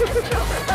Let's go.